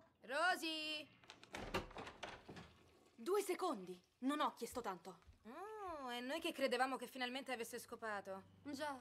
Ciao! Rosy! Due secondi! Non ho chiesto tanto. Oh, e noi che credevamo che finalmente avesse scopato. Già,